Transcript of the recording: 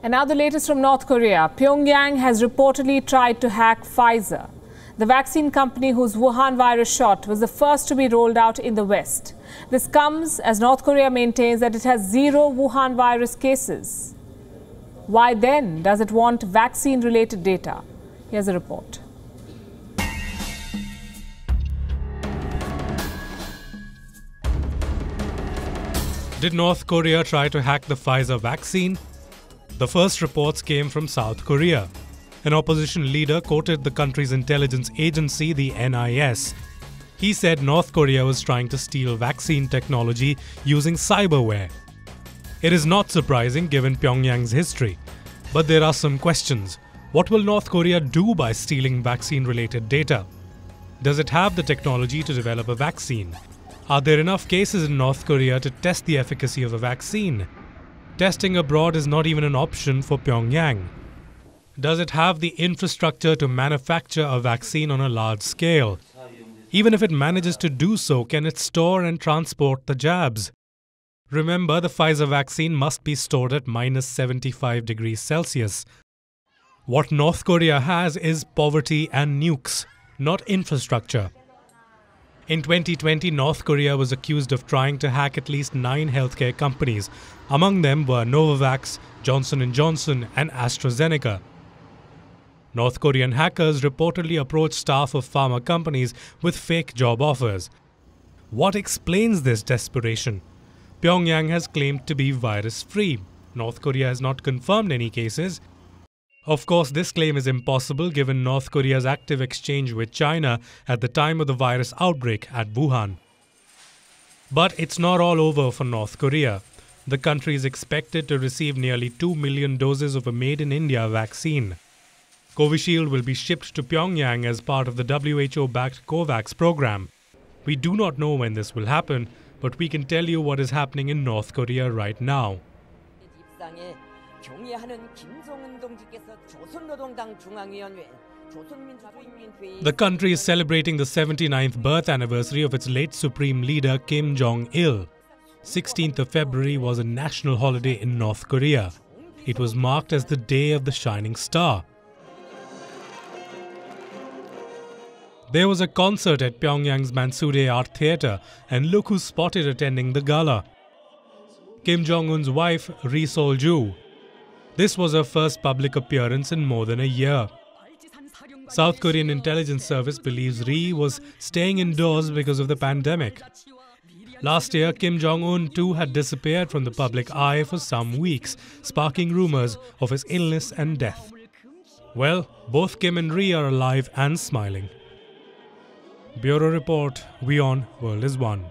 And now the latest from North Korea. Pyongyang has reportedly tried to hack Pfizer, the vaccine company whose Wuhan virus shot was the first to be rolled out in the West. This comes as North Korea maintains that it has zero Wuhan virus cases. Why then does it want vaccine related data? Here's a report. Did North Korea try to hack the Pfizer vaccine? The first reports came from South Korea. An opposition leader quoted the country's intelligence agency, the NIS. He said North Korea was trying to steal vaccine technology using cyberware. It is not surprising given Pyongyang's history. But there are some questions. What will North Korea do by stealing vaccine related data? Does it have the technology to develop a vaccine? Are there enough cases in North Korea to test the efficacy of a vaccine? Testing abroad is not even an option for Pyongyang. Does it have the infrastructure to manufacture a vaccine on a large scale? Even if it manages to do so, can it store and transport the jabs? Remember, the Pfizer vaccine must be stored at minus 75 degrees Celsius. What North Korea has is poverty and nukes, not infrastructure. In 2020, North Korea was accused of trying to hack at least nine healthcare companies. Among them were Novavax, Johnson & Johnson, and AstraZeneca. North Korean hackers reportedly approached staff of pharma companies with fake job offers. What explains this desperation? Pyongyang has claimed to be virus free. North Korea has not confirmed any cases, of course, this claim is impossible given North Korea's active exchange with China at the time of the virus outbreak at Wuhan. But it's not all over for North Korea. The country is expected to receive nearly 2 million doses of a made in India vaccine. Covishield will be shipped to Pyongyang as part of the WHO backed COVAX program. We do not know when this will happen, but we can tell you what is happening in North Korea right now. The country is celebrating the 79th birth anniversary of its late supreme leader Kim Jong il. 16th of February was a national holiday in North Korea. It was marked as the Day of the Shining Star. There was a concert at Pyongyang's Mansudae Art Theatre, and look who spotted attending the gala. Kim Jong un's wife, Ri Sol Ju this was her first public appearance in more than a year. South Korean intelligence service believes Ri was staying indoors because of the pandemic. Last year, Kim Jong un too had disappeared from the public eye for some weeks, sparking rumors of his illness and death. Well, both Kim and Ri are alive and smiling. Bureau Report WION World is One.